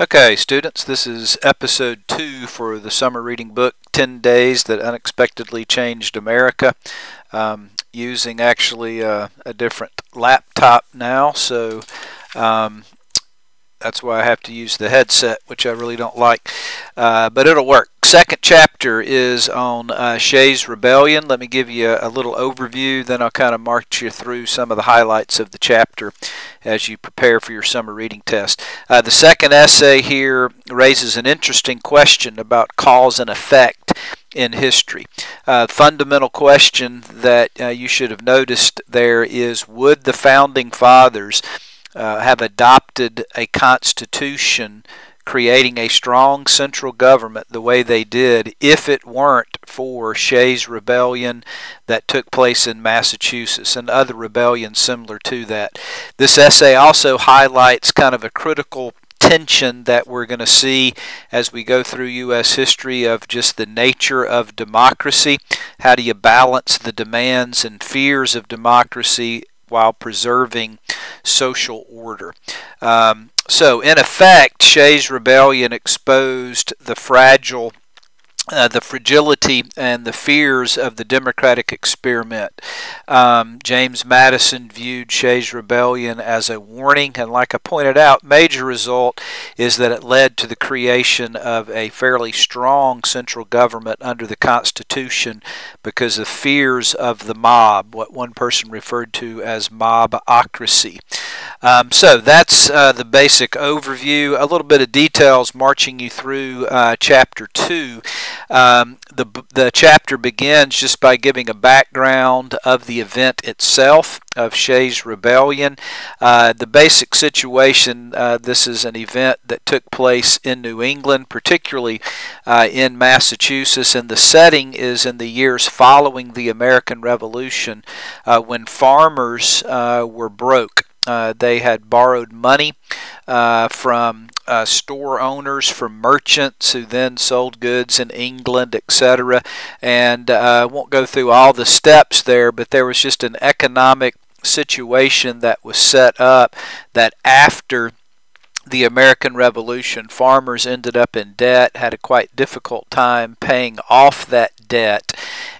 Okay, students, this is episode two for the summer reading book 10 Days That Unexpectedly Changed America. Um, using actually a, a, different laptop now, so um, that's why I have to use the headset, which I really don't like, uh, but it'll work. Second chapter is on uh, Shays' Rebellion. Let me give you a, a, little overview, then I'll kind of march you through some of the highlights of the chapter as you prepare for your summer reading test. Uh, the second essay here raises an interesting question about cause and effect in history. Uh, fundamental question that uh, you should have noticed there is would the founding fathers uh, have adopted a constitution creating a strong central government the way they did if it weren't for Shays' rebellion that took place in Massachusetts and other rebellions similar to that. This essay also highlights kind of a critical tension that we're going to see as we go through U.S. history of just the nature of democracy. How do you balance the demands and fears of democracy while preserving social order. Um, so, in effect, Shays' rebellion exposed the fragile uh, the fragility and the fears of the democratic experiment. Um, James Madison viewed Shays' rebellion as a warning, and like I pointed out, major result is that it led to the creation of a fairly strong central government under the Constitution because of fears of the mob, what one person referred to as mobocracy. Um, so that's uh, the basic overview. A little bit of details marching you through uh, chapter 2. Um, the, the chapter begins just by giving a background of the event itself of Shays' rebellion. Uh, the basic situation uh, this is an event that took place in New England, particularly uh, in Massachusetts, and the setting is in the years following the American Revolution uh, when farmers uh, were broke. Uh, they had borrowed money uh, from uh, store owners, from merchants who then sold goods in England, etc. And I uh, won't go through all the steps there, but there was just an economic situation that was set up that after the American Revolution, farmers ended up in debt, had a quite difficult time paying off that debt,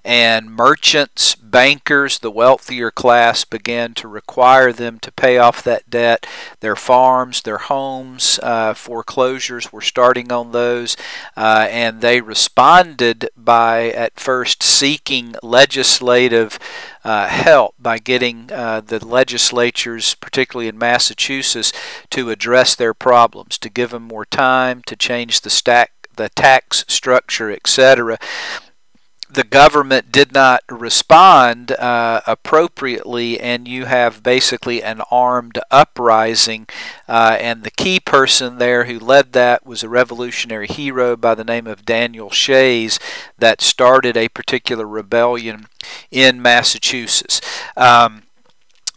and merchants, bankers, the wealthier class began to require them to pay off that debt. Their farms, their homes, uh, foreclosures were starting on those, uh, and they responded by at first seeking legislative uh, help by getting uh, the legislatures, particularly in Massachusetts, to address their problems, to give them more time, to change the stack, the tax structure, etc the government did not respond uh, appropriately, and you have basically an armed uprising. Uh, and the key person there who led that was a revolutionary hero by the name of Daniel Shays that started a particular rebellion in Massachusetts. Um,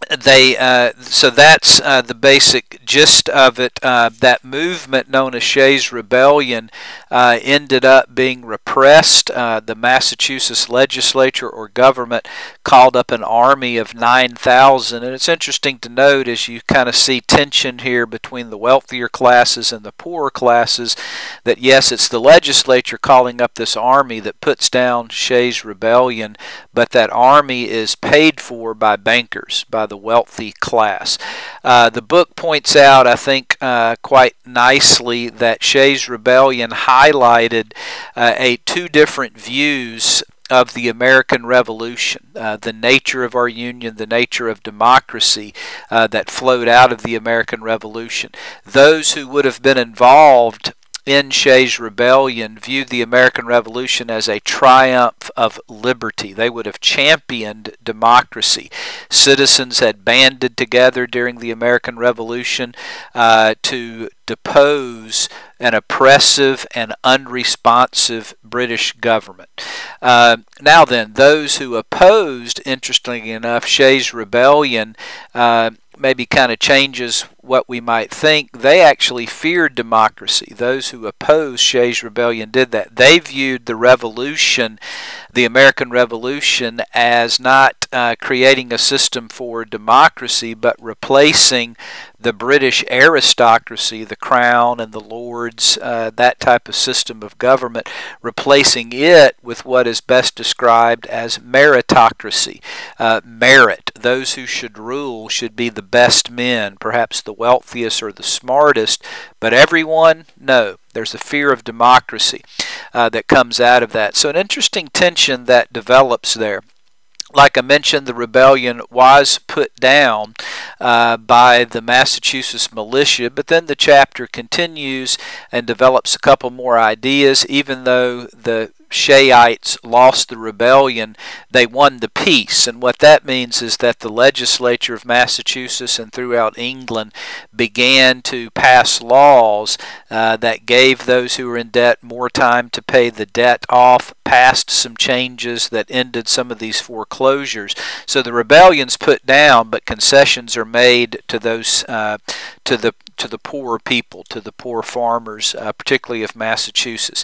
they uh, so that's uh, the basic gist of it. Uh, that movement known as Shays Rebellion uh, ended up being repressed. Uh, the Massachusetts legislature or government called up an army of 9,000, and it's interesting to note as you kind of see tension here between the wealthier classes and the poorer classes. That yes, it's the legislature calling up this army that puts down Shays Rebellion, but that army is paid for by bankers by the wealthy class. Uh, the book points out, I think, uh, quite nicely that Shays' Rebellion highlighted uh, a two different views of the American Revolution, uh, the nature of our union, the nature of democracy uh, that flowed out of the American Revolution. Those who would have been involved in Shays' rebellion viewed the American Revolution as a triumph of liberty. They would have championed democracy. Citizens had banded together during the American Revolution uh, to depose an oppressive and unresponsive British government. Uh, now then, those who opposed, interestingly enough, Shays' rebellion uh, maybe kind of changes what we might think, they actually feared democracy. Those who opposed Shays' rebellion did that. They viewed the revolution, the American Revolution, as not uh, creating a system for democracy, but replacing the British aristocracy, the crown and the lords, uh, that type of system of government, replacing it with what is best described as meritocracy. Uh, merit. Those who should rule should be the best men, perhaps the wealthiest or the smartest, but everyone, no. There's a fear of democracy uh, that comes out of that. So, an interesting tension that develops there like I mentioned, the rebellion was put down uh, by the Massachusetts militia, but then the chapter continues and develops a couple more ideas, even though the Shayites lost the rebellion, they won the peace. And what that means is that the legislature of Massachusetts and throughout England began to pass laws uh, that gave those who were in debt more time to pay the debt off, passed some changes that ended some of these foreclosures. So the rebellion's put down, but concessions are made to those uh, to the to the poor people, to the poor farmers, uh, particularly of Massachusetts.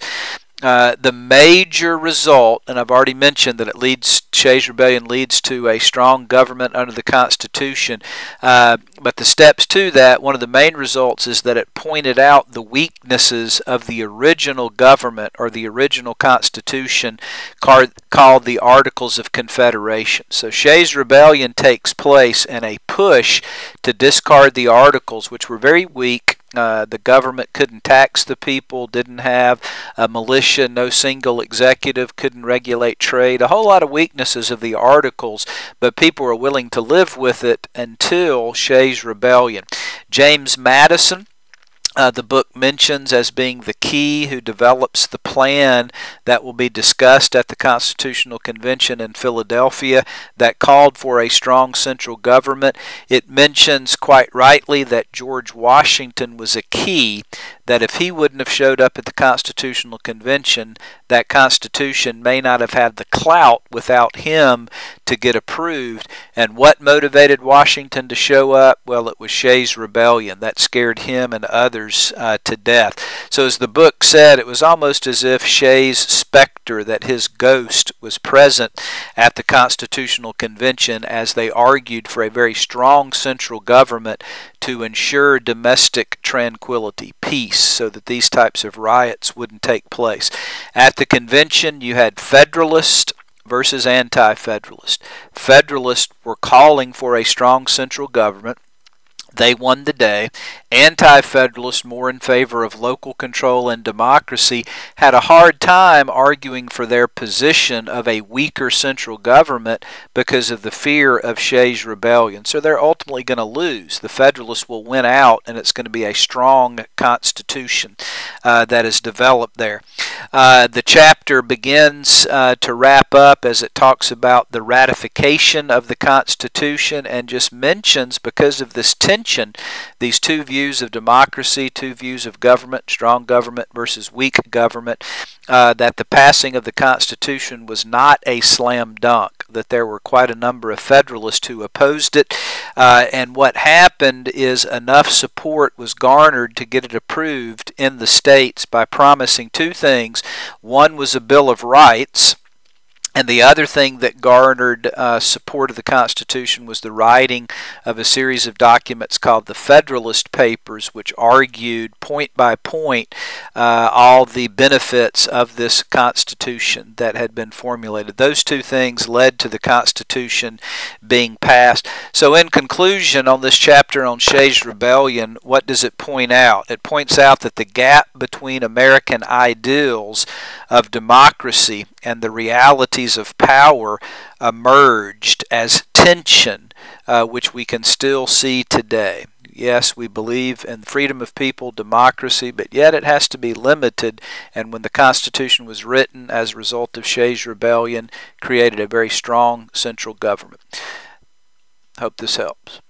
Uh, the major result, and I've already mentioned that it leads, Shays Rebellion leads to a strong government under the Constitution. Uh, but the steps to that, one of the main results is that it pointed out the weaknesses of the original government or the original Constitution called the Articles of Confederation. So Shays Rebellion takes place in a push to discard the Articles, which were very weak uh, the government couldn't tax the people, didn't have a militia, no single executive couldn't regulate trade. A whole lot of weaknesses of the articles, but people were willing to live with it until Shays' Rebellion. James Madison uh, the book mentions as being the key who develops the plan that will be discussed at the Constitutional Convention in Philadelphia that called for a strong central government. It mentions quite rightly that George Washington was a key, that if he wouldn't have showed up at the Constitutional Convention, that Constitution may not have had the clout without him to get approved. And what motivated Washington to show up? Well, it was Shays' Rebellion that scared him and others uh, to death. So, as the book said, it was almost as if Shays' specter, that his ghost, was present at the Constitutional Convention as they argued for a very strong central government to ensure domestic tranquility, peace, so that these types of riots wouldn't take place. At the convention, you had Federalist versus Anti Federalist. Federalists were calling for a strong central government. They won the day. Anti Federalists, more in favor of local control and democracy, had a hard time arguing for their position of a weaker central government because of the fear of Shays' rebellion. So they're ultimately going to lose. The Federalists will win out, and it's going to be a strong constitution uh, that is developed there. Uh, the chapter begins uh, to wrap up as it talks about the ratification of the Constitution and just mentions, because of this tension, these two views of democracy, two views of government, strong government versus weak government, uh, that the passing of the Constitution was not a slam dunk, that there were quite a number of Federalists who opposed it. Uh, and what happened is enough support was garnered to get it approved in the states by promising two things. One was a Bill of Rights and the other thing that garnered uh, support of the Constitution was the writing of a series of documents called the Federalist Papers, which argued point by point uh, all the benefits of this Constitution that had been formulated. Those two things led to the Constitution being passed. So, in conclusion, on this chapter on Shays' Rebellion, what does it point out? It points out that the gap between American ideals of democracy and the realities of power emerged as tension, uh, which we can still see today. Yes, we believe in freedom of people, democracy, but yet it has to be limited. And when the Constitution was written as a result of Shays' rebellion, created a very strong central government. Hope this helps.